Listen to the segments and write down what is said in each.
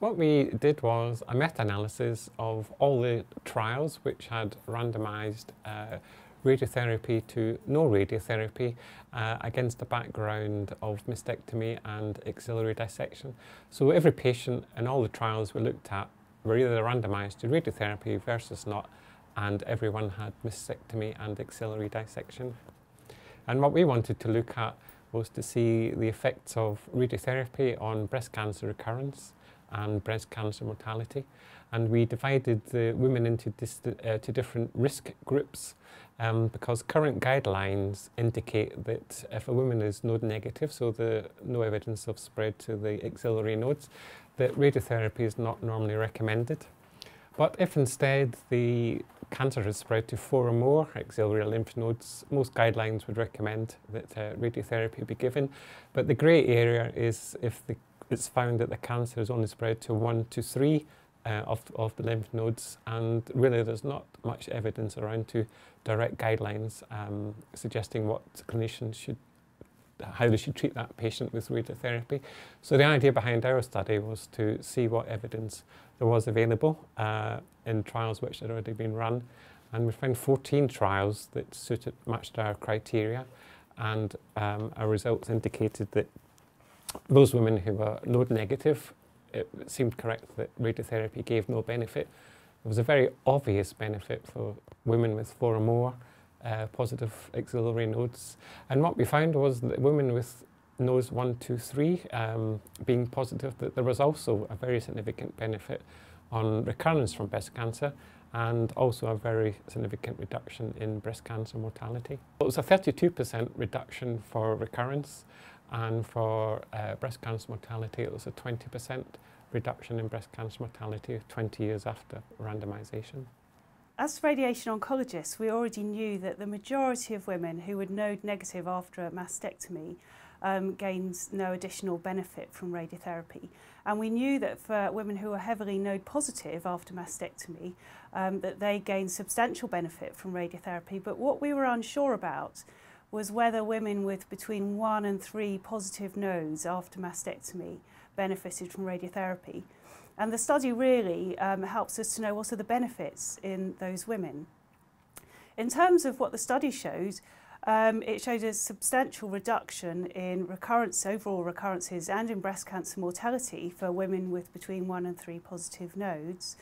What we did was a meta-analysis of all the trials which had randomised uh, radiotherapy to no radiotherapy uh, against the background of mastectomy and axillary dissection. So every patient in all the trials we looked at were either randomised to radiotherapy versus not and everyone had mastectomy and axillary dissection. And what we wanted to look at was to see the effects of radiotherapy on breast cancer recurrence and breast cancer mortality. And we divided the women into uh, to different risk groups um, because current guidelines indicate that if a woman is node negative, so the no evidence of spread to the axillary nodes, that radiotherapy is not normally recommended. But if instead the cancer has spread to four or more axillary lymph nodes, most guidelines would recommend that uh, radiotherapy be given. But the grey area is if the, it's found that the cancer has only spread to one to three uh, of, of the lymph nodes, and really there's not much evidence around to direct guidelines um, suggesting what clinicians should how they should treat that patient with radiotherapy. So the idea behind our study was to see what evidence there was available uh, in trials which had already been run. And we found 14 trials that suited, matched our criteria. And um, our results indicated that those women who were node negative, it seemed correct that radiotherapy gave no benefit. There was a very obvious benefit for women with four or more uh, positive axillary nodes. And what we found was that women with nodes 1, 2, 3 um, being positive, that there was also a very significant benefit on recurrence from breast cancer and also a very significant reduction in breast cancer mortality. It was a 32% reduction for recurrence and for uh, breast cancer mortality it was a 20% reduction in breast cancer mortality 20 years after randomization. As radiation oncologists, we already knew that the majority of women who were node negative after a mastectomy um, gains no additional benefit from radiotherapy. And we knew that for women who are heavily node positive after mastectomy, um, that they gain substantial benefit from radiotherapy. But what we were unsure about was whether women with between one and three positive nodes after mastectomy benefited from radiotherapy. And the study really um, helps us to know what are the benefits in those women. In terms of what the study showed, um, it showed a substantial reduction in recurrence, overall recurrences and in breast cancer mortality for women with between one and three positive nodes.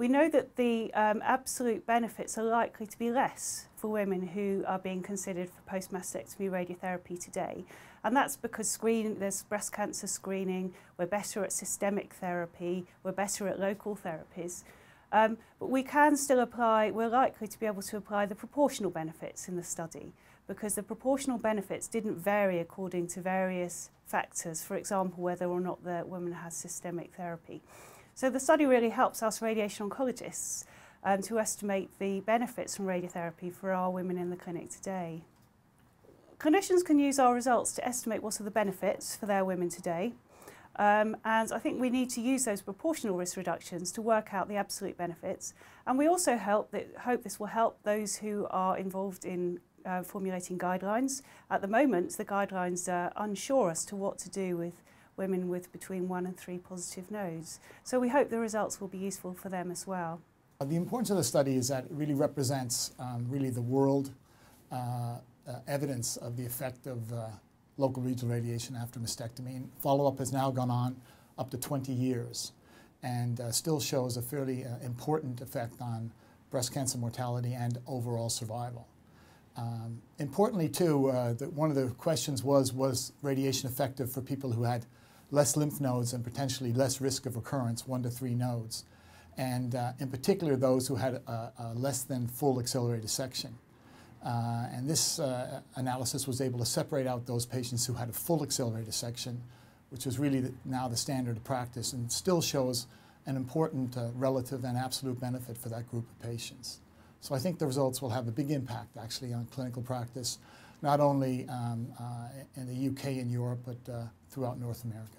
We know that the um, absolute benefits are likely to be less for women who are being considered for post-mastectomy radiotherapy today. And that's because screen, there's breast cancer screening, we're better at systemic therapy, we're better at local therapies. Um, but we can still apply, we're likely to be able to apply the proportional benefits in the study because the proportional benefits didn't vary according to various factors, for example, whether or not the woman has systemic therapy. So the study really helps us radiation oncologists um, to estimate the benefits from radiotherapy for our women in the clinic today. Clinicians can use our results to estimate what are the benefits for their women today. Um, and I think we need to use those proportional risk reductions to work out the absolute benefits. And we also help that, hope this will help those who are involved in uh, formulating guidelines. At the moment, the guidelines are unsure as to what to do with women with between one and three positive nodes. So we hope the results will be useful for them as well. The importance of the study is that it really represents um, really the world uh, uh, evidence of the effect of uh, local regional radiation after mastectomy. And follow-up has now gone on up to 20 years and uh, still shows a fairly uh, important effect on breast cancer mortality and overall survival. Um, importantly, too, uh, that one of the questions was, was radiation effective for people who had less lymph nodes and potentially less risk of recurrence, one to three nodes, and uh, in particular those who had a, a less than full axillary dissection. Uh, and this uh, analysis was able to separate out those patients who had a full axillary dissection, which is really the, now the standard of practice and still shows an important uh, relative and absolute benefit for that group of patients. So I think the results will have a big impact actually on clinical practice, not only um, uh, in the UK and Europe, but uh, throughout North America.